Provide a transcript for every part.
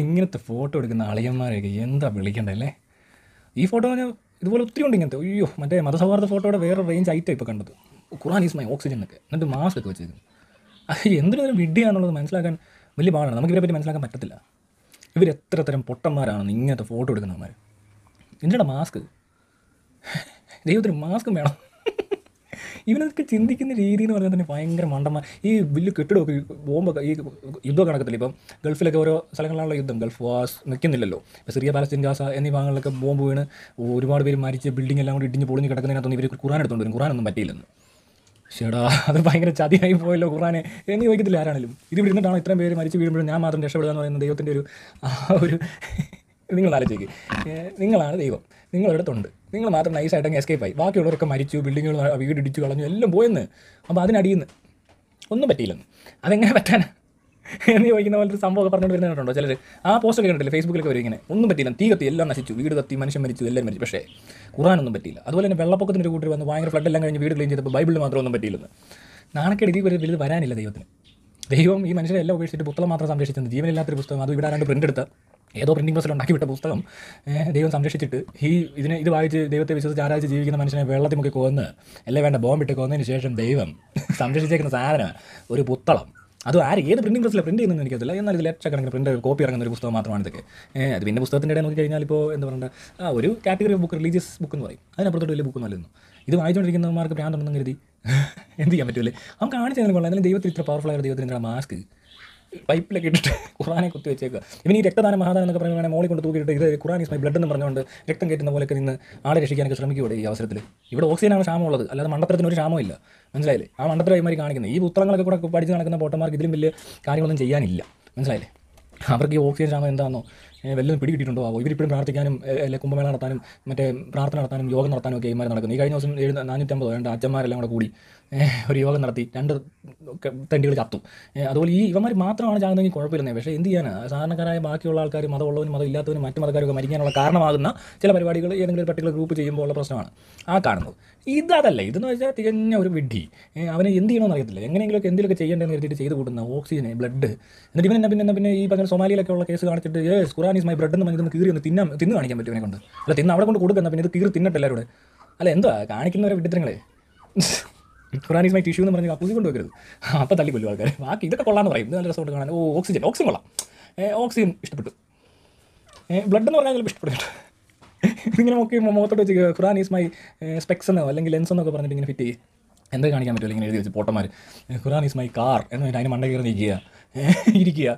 ഇങ്ങനത്തെ ഫോട്ടോ എടുക്കുന്ന അളിയന്മാരെയൊക്കെ എന്താ വിളിക്കണ്ടല്ലേ ഈ ഫോട്ടോ ഞാൻ ഇതുപോലെ ഒത്തിരി ഉണ്ട് ഇങ്ങനത്തെ. അയ്യോ മറ്റേ മതസൗഹാർദ്ദ ഫോട്ടോയുടെ വേറെ റേഞ്ച് ആയിട്ടാണ് ഇപ്പോൾ കണ്ടത്. ഖുറാൻ ഈസ് മൈ ഓക്സിജൻ എന്നൊക്കെ. എന്നിട്ട് മാസ്ക് ഒക്കെ വെച്ചിരുന്നു തരം വിഡ്ഢിയാണെന്നുള്ളത് മനസ്സിലാക്കാൻ വലിയ പാടാണ്. നമുക്ക് ഇവരെ പറ്റി മനസ്സിലാക്കാൻ പറ്റത്തില്ല. ഇവർ എത്ര തരം പൊട്ടന്മാരാണെന്ന് ഇങ്ങനത്തെ ഫോട്ടോ എടുക്കുന്നവന്മാർ എന്തിനാണ് മാസ്ക് ദൈവത്തിന് മാസ്കും വേണം. ഇവനൊക്കെ ചിന്തിക്കുന്ന രീതി എന്ന് പറഞ്ഞാൽ തന്നെ ഭയങ്കര മണ്ടന്മാർ. ഈ വലിയ കെട്ടിടമൊക്കെ ബോംബൊക്കെ ഈ യുദ്ധമൊക്കെ നടക്കത്തില്ല ഇപ്പം? ഗൾഫിലൊക്കെ ഓരോ സ്ഥലങ്ങളിലുള്ള യുദ്ധം. ഗൾഫ് വാസ് നിൽക്കുന്നില്ലല്ലോ. ഇപ്പോൾ സിറിയ പാലസ്തീൻ ഗാസ എന്നീ ഭാഗങ്ങളിലൊക്കെ ബോംബ് വീണ് ഒരുപാട് പേര് മരിച്ച് ബിൽഡിംഗ് എല്ലാം കൂടി ഇടിഞ്ഞ് പൊളിഞ്ഞ് കിടക്കുന്നതിനകത്തൊന്നും ഇവർ ഖുറാൻ എടുത്തുകൊണ്ട് വരും. ഖുറാനൊന്നും പറ്റിയില്ലെന്ന്. ചേടാ അത് ഭയങ്കര ചതിയായി പോയല്ലോ ഖുറാനെ എന്ന് ചോദിക്കത്തില്ല ആരാണെങ്കിലും ഇത് ഇവിടെ ഇരുന്നിട്ടാണോ ഇത്രയും പേര് മരിച്ച് വീഴുമ്പോഴും ഞാൻ മാത്രം രക്ഷപ്പെടുക എന്ന് പറയുന്നത് ദൈവത്തിന്റെ ഒരു ആ ഒരു നിങ്ങൾ ആലോചിക്കുക നിങ്ങളാണ് ദൈവം. നിങ്ങളടുത്തുണ്ട് നിങ്ങൾ മാത്രം നൈസായിട്ട് അങ്ങ് എസ്കേപ്പ് ആയി. ബാക്കിയുള്ളവരൊക്കെ മരിച്ചു ബിൽഡിങ്ങുകൾ വീട് ഇടിച്ചു കളഞ്ഞു എല്ലാം പോയെന്ന്. അപ്പോൾ അതിനടിയുന്നു ഒന്നും പറ്റിയില്ലെന്ന്. അതെങ്ങനെ പറ്റാൻ എന്ന് ചോദിക്കുന്ന പോലത്തെ സംഭവമൊക്കെ പറഞ്ഞുകൊണ്ട് വരുന്നുണ്ടോ ചിലർ ആ പോസ്റ്റൊക്കെ കണ്ടില്ലേ ഫേസ്ബുക്കിലൊക്കെ വരും ഇങ്ങനെ. ഒന്നും പറ്റിയില്ല തീ കത്തി എല്ലാം നശിച്ചു. വീട് കത്തി മനുഷ്യൻ മരിച്ചു എല്ലാം മരിച്ചു. പക്ഷേ ഖുറാനൊന്നും പറ്റിയില്ല. അതുപോലെ തന്നെ വെള്ളപ്പൊക്കത്തിന്റെ ഒരു കൂട്ടർ വന്ന് ഭയങ്കര ഫ്ലഡ് എല്ലാം കഴിഞ്ഞ് വീട് ക്ലീൻ ചെയ്തപ്പോൾ ബൈബിളിൽ മാത്രം ഒന്നും പറ്റിയില്ലെന്ന്. നാണക്കേട് ഇതിൽ വലുത് വരാനില്ല ദൈവത്തിന്. ദൈവം ഈ മനുഷ്യരെ എല്ലാം ഉപേക്ഷിച്ചിട്ട് പുസ്തകം മാത്രം സംരക്ഷിച്ചത് ജീവനില്ലാത്തൊരു പുസ്തകം അത് ആരാണ്ട് പ്രിന്റ് എടുത്ത? ഏതോ പ്രിന്റിംഗ് പ്രസ്സിൽ ഉണ്ടാക്കി വിട്ട പുസ്തകം ദൈവം സംരക്ഷിച്ചിട്ട് ഈ ഇതിനെ ഇത് വായിച്ച് ദൈവത്തെ വിശ്വസിച്ച് ആരാധിച്ച് ജീവിക്കുന്ന മനുഷ്യനെ വെള്ളത്തിൽ മുക്കി കൊന്ന് എല്ലാം വേണ്ട ബോംബിട്ട് കൊന്നതിന് ശേഷം ദൈവം സംരക്ഷിച്ചേക്കുന്ന സാധനം ഒരു പുത്തളം. അത് ആര് ഏത് പ്രിന്റിംഗ് പ്രസ്സിൽ പ്രിന്റ് ചെയ്യുന്നതെന്ന് എനിക്കറിയില്ല എന്നാൽ ഇത് ലക്ഷക്കണക്കിന് പ്രിന്റ് കോപ്പി ഇറങ്ങുന്ന ഒരു പുസ്തകം മാത്രമാണ് ഇതൊക്കെ. അത് പിന്നെ പുസ്തകത്തിന്റെ ഇടയിൽ നോക്കി കഴിഞ്ഞാൽ ഇപ്പോൾ എന്താ പറയുക ആ ഒരു കാറ്റഗറി ബുക്ക് റിലീജിയസ് ബുക്ക് എന്ന് പറയും. അതിനപ്പുറത്തോട്ട് വലിയ ബുക്ക് നല്ലതെന്നു ഇത് വായിച്ചുകൊണ്ടിരിക്കുന്നവർക്ക് ഭ്രാന്തുണ്ടെന്ന് കരുതി. എന്ത് ചെയ്യാൻ പറ്റുമല്ലേ അവൻ കാണിച്ചു കൊള്ളാം. എന്നാലും ദൈവത്തിൽ ഇത്ര പവർഫുൾ ആയ ദൈവത്തിന്റെ മാസ്ക് പൈപ്പിലൊക്കെ ഇട്ടിട്ട് ഖുറാനെ കുത്തി വെച്ചേക്കുക ഇവൻ ഈ രക്തദാന മഹാദാനം എന്നൊക്കെ പറഞ്ഞാൽ മോളി കൊണ്ട് തൂക്കിയിട്ട് ഇത് ഖുറാൻ ഈസ് മൈ ബ്ലഡ് എന്ന് പറഞ്ഞുകൊണ്ട് രക്തം കയറ്റുന്ന പോലെയൊക്കെ നിന്ന് ആളെ രക്ഷിക്കാനൊക്കെ ശ്രമിക്കൂടെ ഈ അവസരത്തിൽ. ഇവിടെ ഓക്സിജനാണ് ക്ഷാമമുള്ളത് അല്ലാതെ മണ്ടത്തരത്തിന് ഒരു ക്ഷാമമില്ല മനസ്സിലായില്ലേ? ആ മണ്ടത്തരം ഇമാരി കാണിക്കുന്നത്. ഈ പുത്രങ്ങളൊക്കെ കൂടെ പഠിച്ച് നടക്കുന്ന പോട്ടന്മാർക്ക് ഇതിലും വലിയ കാര്യങ്ങളൊന്നും ചെയ്യാനില്ല. മനസ്സിലായില്ലേ? അവർക്ക് ഈ ഓക്സിജൻ ക്ഷാമം എന്താണെന്നോ വല്ലതും പിടികിട്ടിട്ടുണ്ടോ ആവോ? ഇവരിപ്പോഴും പ്രാർത്ഥിക്കാനും അല്ലെ കുംഭമേള നടത്താനും മറ്റേ പ്രാർത്ഥന നടത്താനും യോഗം നടത്താനും ഒക്കെ ഇമാർ നടക്കുന്നത് ഈ കഴിഞ്ഞ ദിവസം എഴുന്ന നാനൂറ്റമ്പതോ രണ്ട് അച്ഛന്മാരെല്ലാം കൂടെ കൂടി ഒരു യോഗം നടത്തി രണ്ട് തെണ്ടികൾ ചത്തു. അതുപോലെ ഈ ഇവന്മാർ മാത്രമാണ് ചാകുന്നതെങ്കിൽ കുഴപ്പമില്ലെന്നേ. പക്ഷേ എന്ത് ചെയ്യാൻ സാധാരണക്കാരായ ബാക്കിയുള്ള ആൾക്കാർ മതമുള്ളവരും മതം ഇല്ലാത്തവരും മറ്റു മതക്കാരൊക്കെ മരിക്കാനുള്ള കാരണമാകുന്ന ചില പരിപാടികൾ ഏതെങ്കിലും ഒരു പർട്ടിക്കുലർ ഗ്രൂപ്പ് ചെയ്യുമ്പോൾ ഉള്ള പ്രശ്നമാണ് ആ കാണുന്നത്. ഇതല്ല ഇതെന്ന് വെച്ചാൽ തികഞ്ഞ ഒരു വിഡ്ഢി. അവനെ എന്ത് ചെയ്യണമെന്ന് അറിയത്തില്ല. എങ്ങനെയെങ്കിലുമൊക്കെ എന്തെങ്കിലുമൊക്കെ ചെയ്യേണ്ടതെന്ന് കരുതിയിട്ട് ചെയ്ത് കൂട്ടുന്ന ഓക്സിജന് ബ്ലഡ്. എന്നിട്ട് ഇവൻ എന്നാ പിന്നെ പിന്നെ ഈ പറഞ്ഞ സൊമാലിയിലൊക്കെ ഉള്ള കേസ് കാണിച്ചിട്ട് ഏ ഖുറാൻ ഈസ് മൈ ബ്രെഡ് എന്ന് പറഞ്ഞിട്ട് കീറി ഒന്ന് തിന്നാൻ തിന്ന് കാണിക്കാൻ പറ്റും ഇവനെ കൊണ്ട്. അല്ല തിന്ന് അവിടെ കൊണ്ട് കൊടുക്കുന്ന പിന്നെ ഇത് കീറി തിന്നട്ടെ എല്ലാവരും. അല്ല എന്താ കാണിക്കുന്നവരെ വിഡിത്തരങ്ങളെ ഖുറാൻ ഈസ് മൈ ടിഷ്യൂ എന്ന് പറഞ്ഞ് കൊണ്ടുവരുത് അപ്പം തള്ളി കൊല്ലു ആൾക്കാർ ബാക്കി ഇതൊക്കെ കൊള്ളാന്ന് പറയും. നല്ല രസമുണ്ട് കാണാൻ. ഓ ഓക്സിജൻ. ഓക്സിജൻ കൊള്ളാം. ഓക്സിജൻ ഇഷ്ടപ്പെട്ടു. ബ്ലഡ് എന്ന് പറഞ്ഞാൽ ചിലപ്പോൾ ഇഷ്ടപ്പെട്ടു ഇങ്ങനെ നോക്കി മുഖത്തോട്ട് വെച്ച് ഖുറാൻ ഈസ് മൈ സ്പെക്സ് എന്നോ അല്ലെങ്കിൽ ലെൻസ് എന്നൊക്കെ പറഞ്ഞിട്ട് ഇങ്ങനെ ഫിറ്റ് ചെയ്യും. എന്താ കാണിക്കാൻ പറ്റുമല്ലോ ഇങ്ങനെ എഴുതി വെച്ച് പോട്ടന്മാർ ഖുറാൻ ഈസ് മൈ കാർ എന്ന് പറഞ്ഞാൽ അതിന് മണ്ട കയറി നിൽക്കുക. ഇരിക്കുക.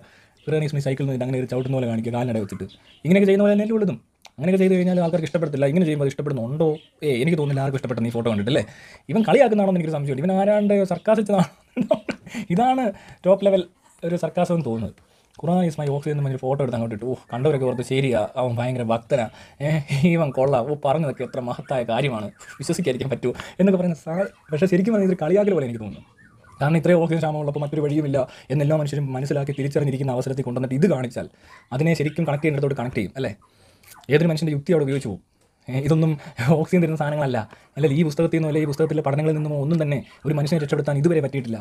ഖുറാൻ മീ സൈക്കിൾ നിന്ന് അങ്ങനെ ഒരു ചവിട്ടുന്ന പോലെ കാണിക്കുക കാലിനട വെച്ചിട്ട്. ഇങ്ങനെയൊക്കെ ചെയ്യുന്ന പോലെ തന്നെ ഉള്ളതും. അങ്ങനെയൊക്കെ ചെയ്ത് കഴിഞ്ഞാൽ ആൾക്കാർക്ക് ഇഷ്ടപ്പെടത്തില്ല. ഇങ്ങനെ ചെയ്യുമ്പോൾ ഇഷ്ടപ്പെടുന്നുണ്ടോ? ഏ എനിക്ക് തോന്നുന്നില്ല ആർക്കും ഇഷ്ടപ്പെട്ട ഈ ഫോട്ടോ കണ്ടിട്ടല്ലേ ഇവൻ കളിയാക്കുന്നതാണോ എനിക്ക് സംശയമുണ്ട്. ഇവൻ ആരാണ്ട് സർക്കാസിച്ചതാണോ ഇതാണ് ടോപ്പ് ലെവൽ ഒരു സർക്കാസം എന്ന് തോന്നുന്നത്. ഈസ് മൈ ഓക്സിജൻ എന്ന് പറഞ്ഞൊരു ഫോട്ടോ എടുത്ത് അങ്ങോട്ട് ഇട്ടു. ഓ കണ്ടവരൊക്കെ ഓർത്ത് ശരിയാ അവൻ ഭയങ്കര ഭക്തനാ. ഇവൻ കൊള്ളാം. ഓ പറഞ്ഞതൊക്കെ എത്ര മഹത്തായ കാര്യമാണ്. വിശ്വസിക്കാതിരിക്കാൻ പറ്റുമോ? എന്നൊക്കെ പറയുന്ന സാ പക്ഷേ ശരിക്കും പറഞ്ഞാൽ ഇതൊരു കളിയാക്കൽ പോലെ എനിക്ക് തോന്നുന്നു. കാരണം ഇത്രയും ഓക്സിജൻ ക്ഷാമം ഉള്ളപ്പോൾ മറ്റൊരു വഴിയുമില്ല എന്നെല്ലാ മനുഷ്യരും മനസ്സിലാക്കി തിരിച്ചറിഞ്ഞിരിക്കുന്ന അവസരത്തിൽ കൊണ്ടുവന്നിട്ട് ഇത് കാണിച്ചാൽ അതിനെ ശരിക്കും കണക്ട് ചെയ്യേണ്ടതോട് കണക്ട് ചെയ്യും അല്ലേ? ഏതൊരു മനുഷ്യന്റെ യുക്തി അവിടെ ഉപയോഗിച്ചു പോകും. ഇതൊന്നും ഓക്സിജൻ തരുന്ന സാധനങ്ങളല്ല. അല്ലെങ്കിൽ ഈ പുസ്തകത്തിൽ നിന്നോ അല്ലെങ്കിൽ ഈ പുസ്തകത്തിലെ പഠനങ്ങളിൽ നിന്നോ ഒന്നും തന്നെ ഒരു മനുഷ്യനെ രക്ഷപ്പെടുത്താൻ ഇതുവരെ പറ്റിയിട്ടില്ല.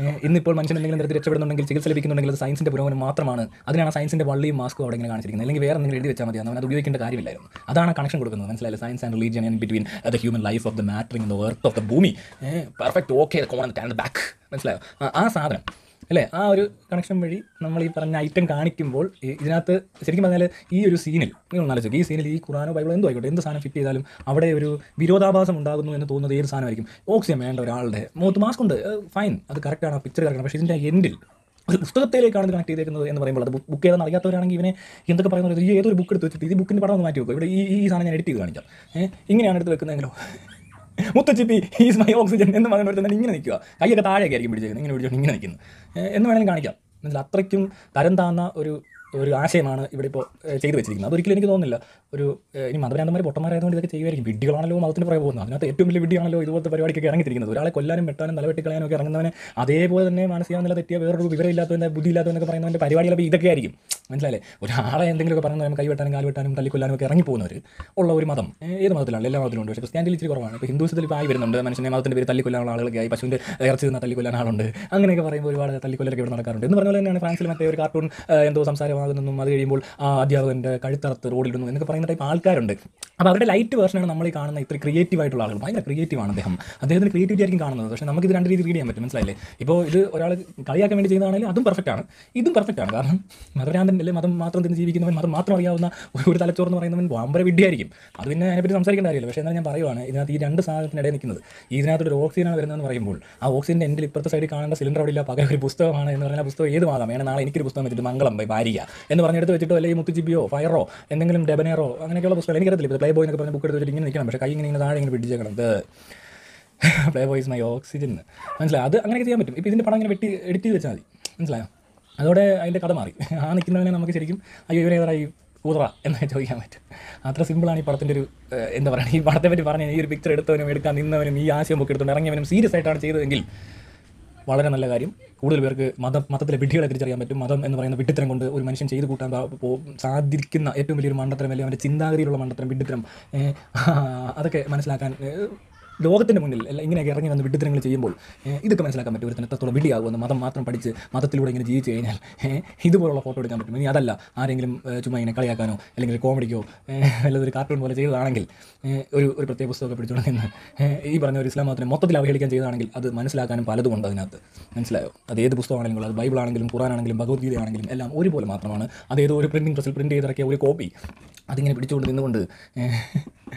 ഇന്നിപ്പോൾ മനുഷ്യൻ എന്തെങ്കിലും തരത്തിൽ രക്ഷപ്പെടുന്നുണ്ടെങ്കിൽ ചികിത്സ ലഭിക്കുന്നുണ്ടെങ്കിൽ അത് സയൻസിന്റെ പുരോഗമനം മാത്രമാണ്. അതിനാണ് സയൻസിന്റെ വള്ളിയും മാസ്കും അവിടെ ഇങ്ങനെ കാണിച്ചിരിക്കുന്നത്. അല്ലെങ്കിൽ വേറെ എന്തെങ്കിലും എഴുതി വെച്ചാൽ മതി അവൻ അത് ഉപയോഗിക്കേണ്ട കാര്യമില്ലായിരുന്നു. അതാണ് കണക്ഷൻ കൊടുക്കുന്നത്. മനസ്സിലായില്ല? Science and religion and between the human life of the mattering the earth of the ഭൂമി. Perfect okay cone and back മനസ്സിലായോ? ആ സാധനം. അല്ലേ? ആ ഒരു കണക്ഷൻ വഴി നമ്മൾ ഈ പറഞ്ഞ ഐറ്റം കാണിക്കുമ്പോൾ ഇതിനകത്ത് ശരിക്കും പറഞ്ഞാൽ ഈ ഒരു സീനിൽ നിങ്ങൾ ആലോചിക്കും. ഈ സീനിൽ ഈ ഖുറാനോ ബൈബിളോ എന്തോ ആയിക്കോട്ടെ എന്ത് സാധനം ഫിറ്റ് ചെയ്താലും അവിടെ ഒരു വിരോധാഭാസം ഉണ്ടാകുന്നു എന്ന് തോന്നുന്നത് ഏത് സാധനമായിരിക്കും? ഓക്സിജൻ വേണ്ട ഒരാളുടെ മുഖത്ത് മാസ്ക് ഉണ്ട്. ഫൈൻ അത് കറക്റ്റാണ് പിക്ചർ കറക്റ്റാണ് പക്ഷേ ഇതിന്റെ എൻഡിൽ ഒരു പുസ്തകത്തിലേക്കാണ് ഇത് കണക്ട് ചെയ്തേക്കുന്നത് എന്ന് പറയുമ്പോൾ അത് ബുക്ക് ചെയ്താൽ അറിയാത്തവരാണെങ്കിൽ ഇവനെ എന്തൊക്കെ പറയുന്നത് ഈ ഏതൊരു ബുക്ക് എടുത്ത് വെച്ചിട്ട് ഈ ബുക്കിന്റെ പടം ഒന്ന് മാറ്റി വെക്കും. ഇവിടെ ഈ ഈ സാധനം ഞാൻ എഡിറ്റ് ചെയ്ത് കാണിക്കാം. ഇങ്ങനെയാണ് എടുത്ത് വെക്കുന്നതെങ്കിലോ? മുത്തച്ചിപ്പി ഈസ് മൈ ഓക്സിജൻ എന്ന് പറയുമ്പോൾ തന്നെ ഇങ്ങനെ നിൽക്കുക. കൈയൊക്കെ താഴെയൊക്കെ ആയിരിക്കും പിടിച്ചേക്കുന്നത്. ഇങ്ങനെ പിടിച്ചോണ്ട് ഇങ്ങനെ നിൽക്കുന്നു. എന്ന് വേണമെങ്കിൽ കാണിക്കാം. എന്നാൽ അത്രയ്ക്കും തരം താന്ന ഒരു ഒരു ആശയമാണ് ഇവിടെ ഇപ്പോൾ ചെയ്തു വെച്ചിരിക്കുന്നത്. അതൊരിക്കലും എനിക്ക് തോന്നുന്നില്ല. ഒരു ഇനി മതഭ്രാന്തന്മാർ പൊട്ടന്മാരായതുകൊണ്ട് ഇതൊക്കെ ചെയ്യുമായിരിക്കും വിഡ്ഢികളാണല്ലോ മതത്തിന് പുറകെ പോകുന്നത്. അതിനകത്ത് ഏറ്റവും വലിയ വിഡ്ഢിയാണല്ലോ ഇതുപോലത്തെ പരിപാടിക്കൊക്കെ ഇറങ്ങിത്തിരിക്കുന്നത്. ഒരാളെ കൊല്ലാനും വെട്ടാനും നിലവെട്ടി ഒക്കെ ഇറങ്ങുന്നവനെ അതേപോലെ തന്നെ മാനസിക നില തെറ്റിയ വേറൊരു വിവരമില്ലാത്തവന്റെ ബുദ്ധിയില്ലാത്തവനൊക്കെ പറയുന്നവന്റെ പരിപാടികളൊക്കെ ഇതൊക്കെ ആയിരിക്കും മനസ്സിലായില്ലേ? ഒരാളെ എന്തെങ്കിലുമൊക്കെ പറഞ്ഞു നമുക്ക് കൈവെട്ടാനും കാൽവെട്ടാനും തല്ലിക്കൊല്ലാനും ഒക്കെ ഇറങ്ങി പോകുന്നവർ ഉള്ള ഒരു മതം. ഏത് മതത്തിലാണ്? എല്ലാ മതത്തിലും ഉണ്ട് പക്ഷേ ക്രിസ്ത്യാനിറ്റി ഇച്ചിരി കുറവാണ്. ഇപ്പോൾ ഹിന്ദുസത്തിൽ ഇപ്പോൾ ആയി വരുന്നുണ്ട്. മനുഷ്യനെ മതത്തിന്റെ പേര് തല്ലിക്കൊല്ലാനുള്ള ആളുകളൊക്കെ ആയി. പശുവിന്റെ ഇറച്ചി നിന്ന് തല്ലിക്കൊല്ലാൻ ആളുണ്ട്. അങ്ങനെയൊക്കെ പറയുമ്പോൾ ഒരുപാട് തല്ലിക്കൊല്ലൊക്കെ ഇവിടെ നടക്കാറുണ്ട്. എന്ന് പറഞ്ഞ പോലെ തന്നെയാണ് ഫ്രാൻസിൽ മറ്റേ ഒരു കാർട്ടൂൺ എന്തോ സംസാരമാകുന്നതും അത് കഴിയുമ്പോൾ ആ അധ്യാപകന്റെ കഴുത്തറത്ത് റോഡിലിടുന്നു എന്നൊക്കെ പറയുന്ന ടൈപ്പ് ആൾക്കാരുണ്ട്. അപ്പോൾ അവരുടെ ലൈറ്റ് വേർഷനാണ് നമ്മൾ ഈ കാണുന്ന ഇത്ര ക്രിയേറ്റീവ് ആയിട്ടുള്ള ആളുകൾ. ഭയങ്കര ക്രിയേറ്റീവ് ആണ് അദ്ദേഹം. അദ്ദേഹത്തിന് ക്രിയേറ്റിവിറ്റി ആയിരിക്കും കാണുന്നത്. പക്ഷേ നമുക്ക് ഇത് രണ്ട് രീതി റീഡ് ചെയ്യാൻ പറ്റും. മനസ്സിലായില്ലേ? ഇപ്പോൾ ഇത് ഒരാൾ കളിയാക്കാൻ വേണ്ടി ചെയ്യുന്നതാണെങ്കിൽ അതും പെർഫെക്റ്റ് ആണ്. ഇതും പെർഫെക്റ്റ് ആണ്. കാരണം മതഭ്രാന്തൻ അല്ലെ? മതം മാത്രം തിന്ന് ജീവിക്കുന്നവൻ മതം മാത്രം അറിയാവുന്ന ഒരു തലച്ചോറ് എന്ന് പറയുന്നവൻ വമ്പര വിഡ്ഢിയായിരിക്കും. അത് പിന്നെ അതിനെപ്പറ്റി സംസാരിക്കേണ്ട കാര്യമില്ല. പക്ഷേ എന്നാൽ ഞാൻ പറയുവാണ് ഇതിനകത്ത് ഈ രണ്ട് സാധനത്തിനിടയിൽ നിൽക്കുന്നത് ഇതിനകത്തൊരു ഓക്സിജനാണ് വരുന്നതെന്ന് പറയുമ്പോൾ ആ ഓക്സിജന്റെ എന്റെ ഇപ്പുറത്തെ സൈഡിൽ കാണേണ്ട സിലിണ്ടർ അവിടെ ഇല്ല പകരം ഒരു പുസ്തകമാണ് എന്ന് പറഞ്ഞാൽ പുസ്തകം ഏത് വാദം വേണം നാളെ എനിക്കൊരു പുസ്തകം വെച്ചിട്ട് മംഗളം ബൈ ഭാര്യ എന്ന് പറഞ്ഞെടുത്ത് വെച്ചിട്ടോ അല്ലെങ്കിൽ മുത്തുജിബിയോ ഫയറോ എന്തെങ്കിലും ഡെബനേറോ അങ്ങനെയൊക്കെയുള്ള പുസ്തകം എനിക്കറിയത്തില്ല പ്ലേ ബോയ് എന്നൊക്കെ പറഞ്ഞ ബുക്ക് എടുത്ത് വെച്ചിട്ട് ഇങ്ങനെ നിൽക്കണം. പക്ഷേ കൈ ഇങ്ങനെ ഇങ്ങനെ താഴെ ഇങ്ങനെ പിടിച്ചേക്കണം പ്ലേ ബോയ്സ് മൈ ഓക്സിജൻ മനസ്സിലായി? അത് അങ്ങനെയൊക്കെ ചെയ്യാൻ പറ്റും. ഇപ്പോൾ ഇതിന്റെ പടം ഇങ്ങനെ വെട്ടി എഡിറ്റ് ചെയ്ത് വെച്ചാൽ മതി. മനസ്സിലായോ? അതോടെ അതിന്റെ കഥ മാറി. ആ നിൽക്കുന്നവനെ നമുക്ക് ശരിക്കും അയ്യോ ഇവരേതായി കൂതറ എന്ന് ചോദിക്കാൻ പറ്റും. അത്ര സിമ്പിളാണ് ഈ പടത്തിന്റെ ഒരു എന്താ പറയുക ഈ പടത്തെ പറ്റി പറഞ്ഞാൽ ഈ ഒരു പിക്ചർ എടുത്തവനും എടുക്കാൻ നിന്നവനും ഈ ആശയം ഒക്കെ എടുത്തുകൊണ്ട് ഇറങ്ങിയവനും സീരിയസ് ആയിട്ടാണ് ചെയ്തതെങ്കിൽ വളരെ നല്ല കാര്യം. കൂടുതൽ പേർക്ക് മതം മതത്തിലെ വിഡ്ഢികളെ തിരിച്ചറിയാൻ പറ്റും. മതം എന്ന് പറയുന്ന വിഡ്ഢിത്തരം കൊണ്ട് ഒരു മനുഷ്യൻ ചെയ്തു കൂട്ടാൻ സാധിക്കുന്ന ഏറ്റവും വലിയൊരു മണ്ടത്തരം അല്ലെങ്കിൽ അവന്റെ ചിന്താഗതിയിലുള്ള മണ്ടത്തരം വിഡ്ഢിത്തരം അതൊക്കെ മനസ്സിലാക്കാൻ ലോകത്തിന്റെ മുന്നിൽ ഇങ്ങനെയൊക്കെ ഇറങ്ങി വന്ന് വിഡ്ഢിത്തരങ്ങൾ ചെയ്യുമ്പോൾ ഇതൊക്കെ മനസ്സിലാക്കാൻ പറ്റും. ഒരു എത്രത്തോളം വിടിയാകുമെന്ന് മതം മാത്രം പഠിച്ച് മതത്തിലൂടെ ഇങ്ങനെ ജീവിച്ച് കഴിഞ്ഞാൽ ഇതുപോലുള്ള ഫോട്ടോ എടുക്കാൻ പറ്റും. ഇനി അതല്ല ആരെങ്കിലും ചുമ്മാ ഇങ്ങനെ കളിയാക്കാനോ അല്ലെങ്കിൽ കോമഡിക്കോ അല്ലെങ്കിൽ ഒരു കാർട്ടൂൺ പോലെ ചെയ്തതാണെങ്കിൽ ഒരു ഒരു പ്രത്യേക പുസ്തകമൊക്കെ പിടിച്ചുകൊണ്ട് നിന്ന് ഈ പറഞ്ഞ ഒരു ഇസ്ലാം മതത്തിനെ മൊത്തത്തിൽ അവഹേളിക്കാൻ ചെയ്തതാണെങ്കിൽ അത് മനസ്സിലാക്കാനും പലതും ഉണ്ട് അതിനകത്ത്. മനസ്സിലായോ? അത് ഏത് പുസ്തകമാണെങ്കിലും അത് ബൈബിൾ ആണെങ്കിലും ഖുറാൻ ആണെങ്കിലും ആണെങ്കിലും എല്ലാം ഒരുപോലെ മാത്രമാണ്. അതേത് ഒരു പ്രിന്റിംഗ് പ്രസ്സിൽ പ്രിന്റ് ചെയ്തിറക്കിയ ഒരു കോപ്പി അതിങ്ങനെ പിടിച്ചുകൊണ്ട് നിന്നുകൊണ്ട്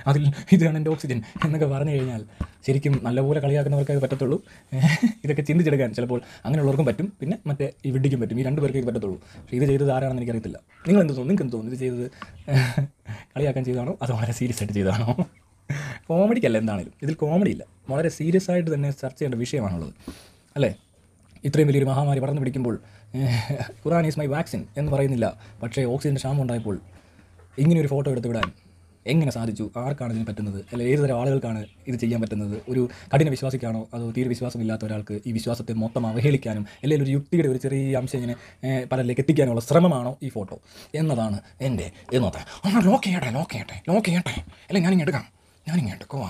അതിൽ ഇതാണ് എന്റെ ഓക്സിജൻ എന്നൊക്കെ പറഞ്ഞു കഴിഞ്ഞാൽ ശരിക്കും നല്ലപോലെ കളിയാക്കുന്നവർക്കേ അത് പറ്റത്തുള്ളൂ. ഇതൊക്കെ ചിന്തിച്ചെടുക്കാൻ ചിലപ്പോൾ അങ്ങനെയുള്ളവർക്കും പറ്റും. പിന്നെ മറ്റേ ഈ വിഡ്ഢിക്കും പറ്റും. ഈ രണ്ട് പേർക്കേ പറ്റത്തുള്ളൂ. പക്ഷേ ഇത് ചെയ്തത് ആരാണെന്ന് എനിക്കറിയത്തില്ല. നിങ്ങൾ എന്ത് തോന്നുന്നു? നിങ്ങൾക്ക് എന്ത് തോന്നുന്നു? ഇത് ചെയ്തത് കളിയാക്കാൻ ചെയ്താണോ അത് വളരെ സീരിയസ് ആയിട്ട് ചെയ്തതാണോ? കോമഡിക്കല്ല എന്താണേലും. ഇതിൽ കോമഡി ഇല്ല. വളരെ സീരിയസ് ആയിട്ട് തന്നെ ചർച്ച ചെയ്യേണ്ട വിഷയമാണുള്ളത്. അല്ലേ? ഇത്രയും വലിയൊരു മഹാമാരി പടർന്നു പിടിക്കുമ്പോൾ ഖുറാൻ ഈസ് മൈ വാക്സിൻ എന്ന് പറയുന്നില്ല. പക്ഷേ ഓക്സിജന്റെ ക്ഷാമം ഉണ്ടായപ്പോൾ ഇങ്ങനെയൊരു ഫോട്ടോ എടുത്ത് വിടാൻ എങ്ങനെ സാധിച്ചു? ആർക്കാണ് ഇതിന് പറ്റുന്നത്? അല്ലെങ്കിൽ ഏത് തരം ആളുകൾക്കാണ് ഇത് ചെയ്യാൻ പറ്റുന്നത്? ഒരു കഠിന വിശ്വാസിക്കാണോ? അതോ തീരെ വിശ്വാസമില്ലാത്ത ഒരാൾക്ക് ഈ വിശ്വാസത്തെ മൊത്തം അവഹേളിക്കാനും അല്ലെങ്കിൽ ഒരു യുക്തിയുടെ ഒരു ചെറിയ അംശം ഇങ്ങനെ പലരിലേക്ക് എത്തിക്കാനുള്ള ശ്രമമാണോ ഈ ഫോട്ടോ? എന്നതാണ് എന്റെ ഇന്നത്തെ ഒന്ന് ലോക്ക് ചെയ്യട്ടെ ലോക്ക് ചെയ്യട്ടെ ലോക്ക് ചെയ്യട്ടെ. അല്ലെ ഞാനിങ്ങെടുക്കാം എടുക്കുവാ.